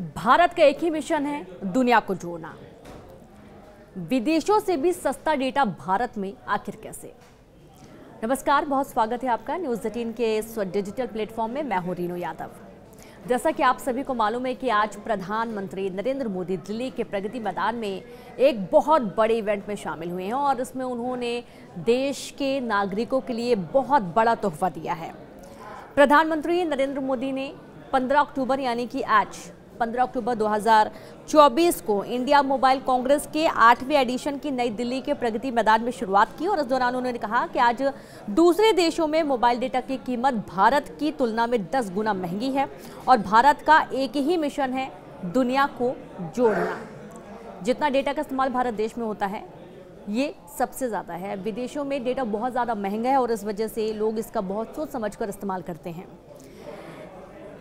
भारत का एक ही मिशन है, दुनिया को जोड़ना। विदेशों से भी सस्ता डेटा भारत में आखिर कैसे? नमस्कार, बहुत स्वागत है आपका न्यूज़ एटीन के इस डिजिटल प्लेटफॉर्म में। मैं हूँ रीनू यादव। जैसा कि आप सभी को मालूम है कि आज प्रधानमंत्री नरेंद्र मोदी दिल्ली के प्रगति मैदान में एक बहुत बड़े इवेंट में शामिल हुए हैं और इसमें उन्होंने देश के नागरिकों के लिए बहुत बड़ा तोहफा दिया है। प्रधानमंत्री नरेंद्र मोदी ने 15 अक्टूबर यानी कि आज 15 अक्टूबर 2024 को इंडिया मोबाइल कांग्रेस के आठवें एडिशन की नई दिल्ली के प्रगति मैदान में शुरुआत की और इस दौरान उन्होंने कहा कि आज दूसरे देशों में मोबाइल डेटा की कीमत भारत की तुलना में 10 गुना महँगी है और भारत का एक ही मिशन है दुनिया को जोड़ना। जितना डेटा का इस्तेमाल भारत देश में होता है, ये सबसे ज़्यादा है। विदेशों में डेटा बहुत ज़्यादा महँगा है और इस वजह से लोग इसका बहुत सोच समझ कर इस्तेमाल करते हैं।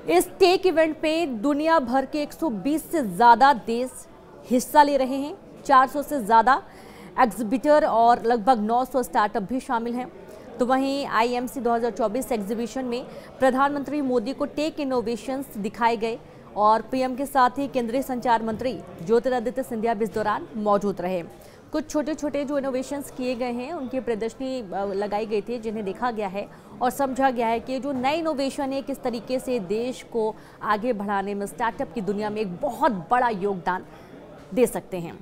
इस टेक इवेंट पे दुनिया भर के 120 से ज़्यादा देश हिस्सा ले रहे हैं 400 से ज़्यादा एग्जिबिटर और लगभग 900 स्टार्टअप भी शामिल हैं। तो वहीं आईएमसी 2024 एग्जीबिशन में प्रधानमंत्री मोदी को टेक इनोवेशंस दिखाए गए और पीएम के साथ ही केंद्रीय संचार मंत्री ज्योतिरादित्य सिंधिया भी इस दौरान मौजूद रहे। कुछ छोटे छोटे जो इनोवेशंस किए गए हैं, उनकी प्रदर्शनी लगाई गई थी, जिन्हें देखा गया है और समझा गया है कि जो नए इनोवेशन है, किस तरीके से देश को आगे बढ़ाने में स्टार्टअप की दुनिया में एक बहुत बड़ा योगदान दे सकते हैं।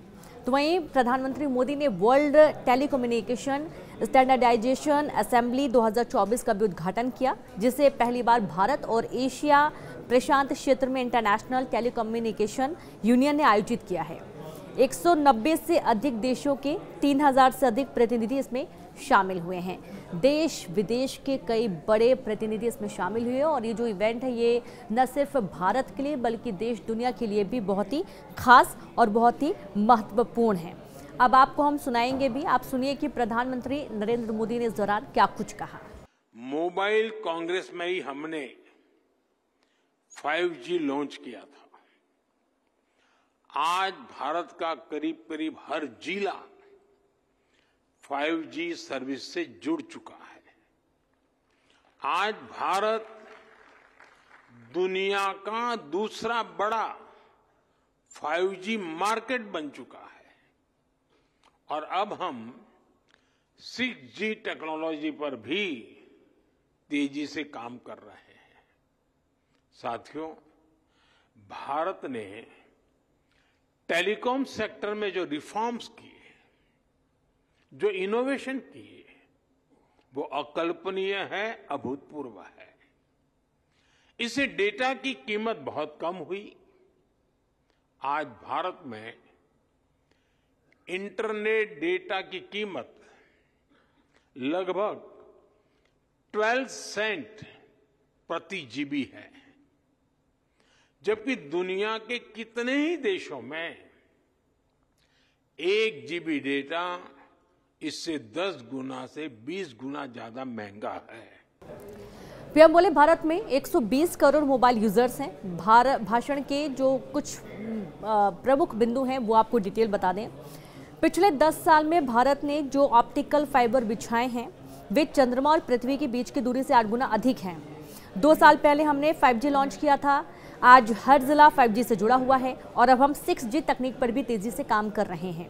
तो वहीं प्रधानमंत्री मोदी ने वर्ल्ड टेलीकम्युनिकेशन स्टैंडर्डाइजेशन असेंबली 2024 का भी उद्घाटन किया, जिसे पहली बार भारत और एशिया प्रशांत क्षेत्र में इंटरनेशनल टेलीकम्युनिकेशन यूनियन ने आयोजित किया है। 190 से अधिक देशों के 3000 से अधिक प्रतिनिधि इसमें शामिल हुए हैं। देश विदेश के कई बड़े प्रतिनिधि इसमें शामिल हुए और ये जो इवेंट है, ये न सिर्फ़ भारत के लिए, बल्कि देश दुनिया के लिए भी बहुत ही खास और बहुत ही महत्वपूर्ण है। अब आपको हम सुनाएँगे भी। आप सुनिए कि प्रधानमंत्री नरेंद्र मोदी ने इस दौरान क्या कुछ कहा। मोबाइल कांग्रेस में ही हमने 5G लॉन्च किया था। आज भारत का करीब करीब हर जिला 5G सर्विस से जुड़ चुका है। आज भारत दुनिया का दूसरा बड़ा 5G मार्केट बन चुका है। और अब हम 6G टेक्नोलॉजी पर भी तेज़ी से काम कर रहे हैं। साथियों, भारत ने टेलीकॉम सेक्टर में जो रिफॉर्म्स किए, जो इनोवेशन किए, वो अकल्पनीय है, अभूतपूर्व है। इससे डेटा की कीमत बहुत कम हुई। आज भारत में इंटरनेट डेटा की कीमत लगभग 12 सेंट प्रति जीबी है। जबकि दुनिया के कितने ही देशों में एक जीबी डेटा इससे 10 गुना से 20 गुना ज़्यादा महँगा है। पीएम बोले भारत में 120 करोड़ मोबाइल यूज़र्स हैं। भारत भाषण के जो कुछ प्रमुख बिंदु हैं, वो आपको डिटेल बता दें। पिछले 10 साल में भारत ने जो ऑप्टिकल फाइबर बिछाए हैं, वे चंद्रमा और पृथ्वी के बीच की दूरी से आठ गुना अधिक हैं। दो साल पहले हमने 5G लॉन्च किया था आज हर जिला 5G से जुड़ा हुआ है और अब हम 6G तकनीक पर भी तेज़ी से काम कर रहे हैं।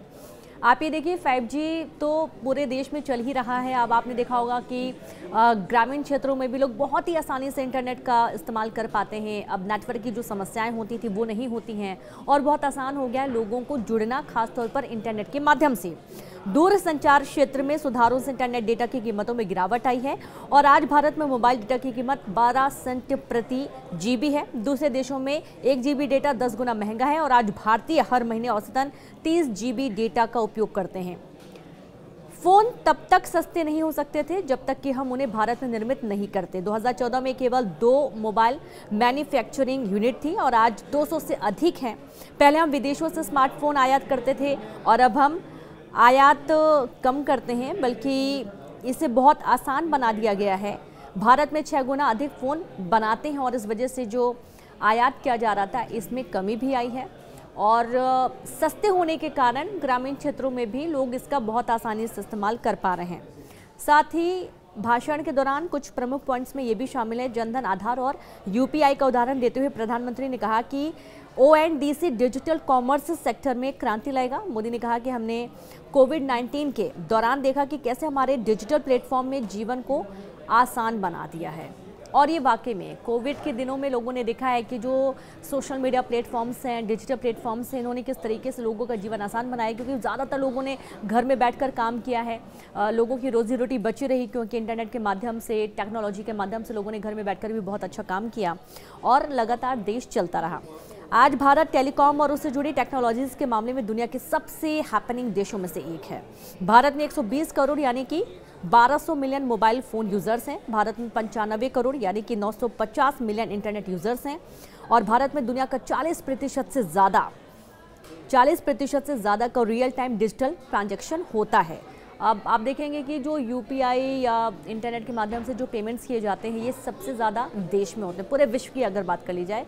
आप ये देखिए 5G तो पूरे देश में चल ही रहा है। अब आपने देखा होगा कि ग्रामीण क्षेत्रों में भी लोग बहुत ही आसानी से इंटरनेट का इस्तेमाल कर पाते हैं। अब नेटवर्क की जो समस्याएँ होती थी, वो नहीं होती हैं और बहुत आसान हो गया है लोगों को जुड़ना, खासतौर पर इंटरनेट के माध्यम से। दूर संचार क्षेत्र में सुधारों से इंटरनेट डेटा की कीमतों में गिरावट आई है और आज भारत में मोबाइल डेटा की कीमत 12 सेंट प्रति जीबी है। दूसरे देशों में एक जीबी डेटा 10 गुना महँगा है और आज भारतीय हर महीने औसतन 30 जीबी डेटा का उपयोग करते हैं। फ़ोन तब तक सस्ते नहीं हो सकते थे जब तक कि हम उन्हें भारत में निर्मित नहीं करते। 2014 में केवल दो मोबाइल मैन्युफैक्चरिंग यूनिट थी और आज 200 से अधिक हैं। पहले हम विदेशों से स्मार्टफ़ोन आयात करते थे और अब हम आयात कम करते हैं, बल्कि इसे बहुत आसान बना दिया गया है। भारत में छः गुना अधिक फ़ोन बनाते हैं और इस वजह से जो आयात किया जा रहा था, इसमें कमी भी आई है। और, सस्ते होने के कारण ग्रामीण क्षेत्रों में भी लोग इसका बहुत आसानी से इस्तेमाल कर पा रहे हैं। साथ ही भाषण के दौरान कुछ प्रमुख पॉइंट्स में ये भी शामिल है। जनधन आधार और यूपीआई का उदाहरण देते हुए प्रधानमंत्री ने कहा कि ओ डिजिटल कॉमर्स सेक्टर में क्रांति लाएगा। मोदी ने कहा कि हमने कोविड 19 के दौरान देखा कि कैसे हमारे डिजिटल प्लेटफॉर्म में जीवन को आसान बना दिया है। और ये वाकई में, कोविड के दिनों में लोगों ने देखा है कि जो सोशल मीडिया प्लेटफॉर्म्स हैं, डिजिटल प्लेटफॉर्म्स हैं, इन्होंने किस तरीके से लोगों का जीवन आसान बनाया क्योंकि ज़्यादातर लोगों ने घर में बैठ कर काम किया है। लोगों की रोजी रोटी बची रही क्योंकि इंटरनेट के माध्यम से, टेक्नोलॉजी के माध्यम से लोगों ने घर में बैठकर भी बहुत अच्छा काम किया और लगातार देश चलता रहा। आज भारत टेलीकॉम और उससे जुड़ी टेक्नोलॉजीज़ के मामले में दुनिया के सबसे हैपनिंग देशों में से एक है। भारत में 120 करोड़ यानी कि 1200 मिलियन मोबाइल फ़ोन यूज़र्स हैं। भारत में पंचानबे करोड़ यानी कि 950 मिलियन इंटरनेट यूज़र्स हैं। और भारत में दुनिया का 40 प्रतिशत से ज़्यादा 40 प्रतिशत से ज़्यादा का रियल टाइम डिजिटल ट्रांजेक्शन होता है। अब आप देखेंगे कि जो यूपीआई या इंटरनेट के माध्यम से जो पेमेंट्स किए जाते हैं, ये सबसे ज़्यादा देश में होते हैं। पूरे विश्व की अगर बात कर ली जाए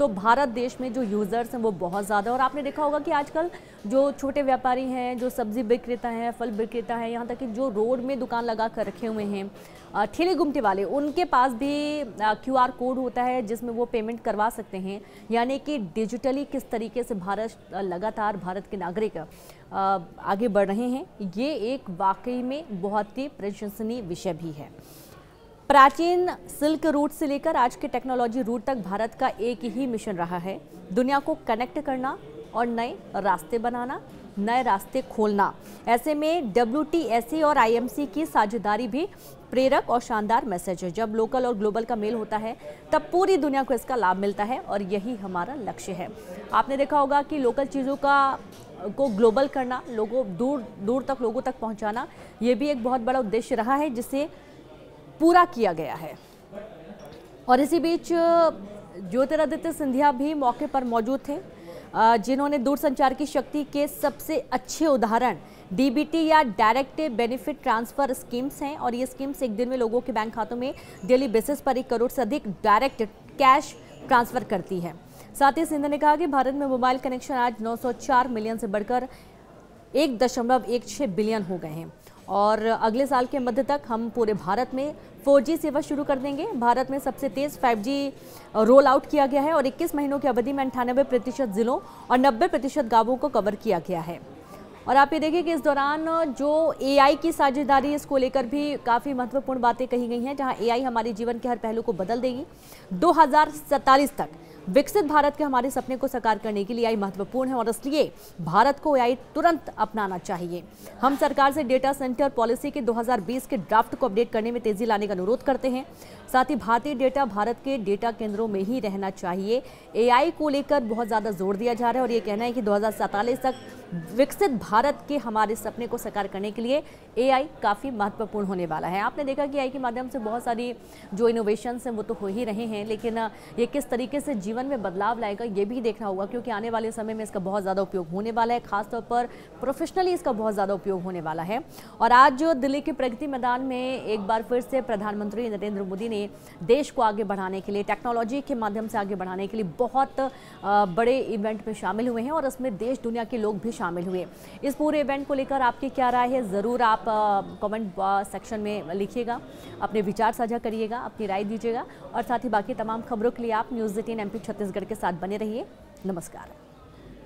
तो भारत देश में जो यूज़र्स हैं वो बहुत ज़्यादा और आपने देखा होगा कि आजकल जो छोटे व्यापारी हैं, जो सब्ज़ी विक्रेता हैं, फल विक्रेता हैं, यहाँ तक कि जो रोड में दुकान लगा कर रखे हुए हैं ठेले गुमटे वाले, उनके पास भी क्यूआर कोड होता है जिसमें वो पेमेंट करवा सकते हैं। यानी कि डिजिटली किस तरीके से भारत लगातार भारत के नागरिक आगे बढ़ रहे हैं, ये एक वाकई में बहुत ही प्रशंसनीय विषय भी है। प्राचीन सिल्क रूट से लेकर आज के टेक्नोलॉजी रूट तक भारत का एक ही मिशन रहा है, दुनिया को कनेक्ट करना और नए रास्ते बनाना, नए रास्ते खोलना। ऐसे में डब्ल्यू और आईएमसी की साझेदारी भी प्रेरक और शानदार मैसेज है। जब लोकल और ग्लोबल का मेल होता है, तब पूरी दुनिया को इसका लाभ मिलता है और यही हमारा लक्ष्य है। आपने देखा होगा कि लोकल चीज़ों का, को ग्लोबल करना, लोगों, दूर दूर तक, लोगों तक पहुंचाना, ये भी एक बहुत बड़ा उद्देश्य रहा है जिसे पूरा किया गया है। और इसी बीच, ज्योतिरादित्य सिंधिया भी मौके पर मौजूद थे जिन्होंने दूरसंचार की शक्ति के सबसे अच्छे उदाहरण डीबीटी या डायरेक्ट बेनिफिट ट्रांसफ़र स्कीम्स हैं। और ये स्कीम्स एक दिन में लोगों के बैंक खातों में डेली बेसिस पर एक करोड़ से अधिक डायरेक्ट कैश ट्रांसफ़र करती है। साथ ही सिंधिया ने कहा कि भारत में मोबाइल कनेक्शन आज 904 मिलियन से बढ़कर एक दशमलव एक छः बिलियन हो गए हैं। और अगले साल के मध्य तक हम पूरे भारत में 4G सेवा शुरू कर देंगे। भारत में सबसे तेज़ 5G रोल आउट किया गया है और 21 महीनों की अवधि में अंठानबे प्रतिशत जिलों और 90 प्रतिशत गाँवों को कवर किया गया है। और आप ये देखिए कि इस दौरान जो एआई की साझेदारी इसको लेकर भी काफ़ी महत्वपूर्ण बातें कही गई हैं, जहाँ एआई हमारे जीवन के हर पहलू को बदल देगी। दो तक विकसित भारत के हमारे सपने को साकार करने के लिए आई महत्वपूर्ण है और इसलिए भारत को आई तुरंत अपनाना चाहिए। हम सरकार से डेटा सेंटर पॉलिसी के 2020 के ड्राफ्ट को अपडेट करने में तेज़ी लाने का अनुरोध करते हैं। साथ ही भारतीय डेटा भारत के डेटा केंद्रों में ही रहना चाहिए। एआई को लेकर बहुत ज़्यादा ज़ोर दिया जा रहा है और ये कहना है कि दो हज़ार सैंतालीस तक विकसित भारत के हमारे सपने को साकार करने के लिए एआई काफ़ी महत्वपूर्ण होने वाला है। आपने देखा कि आई के माध्यम से बहुत सारी जो इनोवेशन हैं, वो तो हो ही रहे हैं, लेकिन ये किस तरीके से जीवन में बदलाव लाएगा, ये भी देखना होगा, क्योंकि आने वाले समय में इसका बहुत ज़्यादा उपयोग होने वाला है। खासतौर पर प्रोफेशनली इसका बहुत ज़्यादा उपयोग होने वाला है। और आज जो दिल्ली के प्रगति मैदान में एक बार फिर से प्रधानमंत्री नरेंद्र मोदी ने देश को आगे बढ़ाने के लिए टेक्नोलॉजी के माध्यम से आगे बढ़ाने के लिए बहुत बड़े इवेंट में शामिल हुए हैं और इसमें देश, दुनिया के लोग भी शामिल हुए। इस पूरे इवेंट को लेकर आपकी क्या राय है? ज़रूर आप कमेंट सेक्शन में लिखिएगा, अपने विचार साझा करिएगा, अपनी राय दीजिएगा, और साथ ही बाकी तमाम खबरों के लिए आप न्यूज़ एटीन एम छत्तीसगढ़ के साथ बने रहिए। नमस्कार।